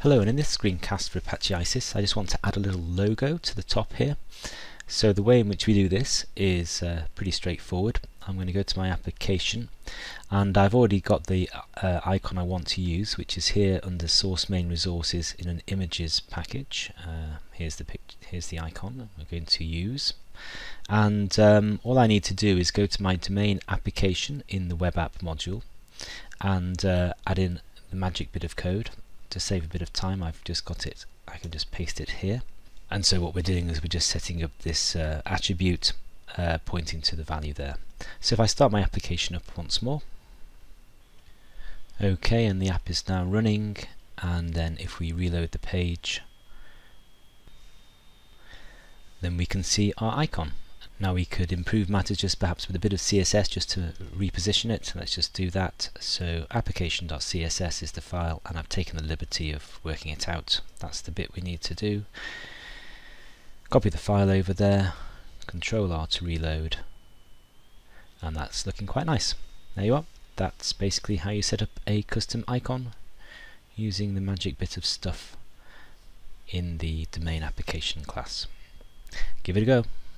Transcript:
Hello and in this screencast for Apache Isis I just want to add a little logo to the top here. So the way in which we do this is uh, pretty straightforward. I'm going to go to my application and I've already got the uh, icon I want to use which is here under source main resources in an images package. Uh, here's the here's the icon we're going to use and um, all I need to do is go to my domain application in the web app module and uh, add in the magic bit of code to save a bit of time I've just got it I can just paste it here. And so what we're doing is we're just setting up this uh, attribute uh, pointing to the value there. So if I start my application up once more. Okay and the app is now running. And then if we reload the page then we can see our icon now we could improve matters just perhaps with a bit of CSS just to reposition it. Let's just do that. So application.css is the file and I've taken the liberty of working it out. That's the bit we need to do. Copy the file over there, Control R to reload and that's looking quite nice. There you are. That's basically how you set up a custom icon using the magic bit of stuff in the domain application class. Give it a go.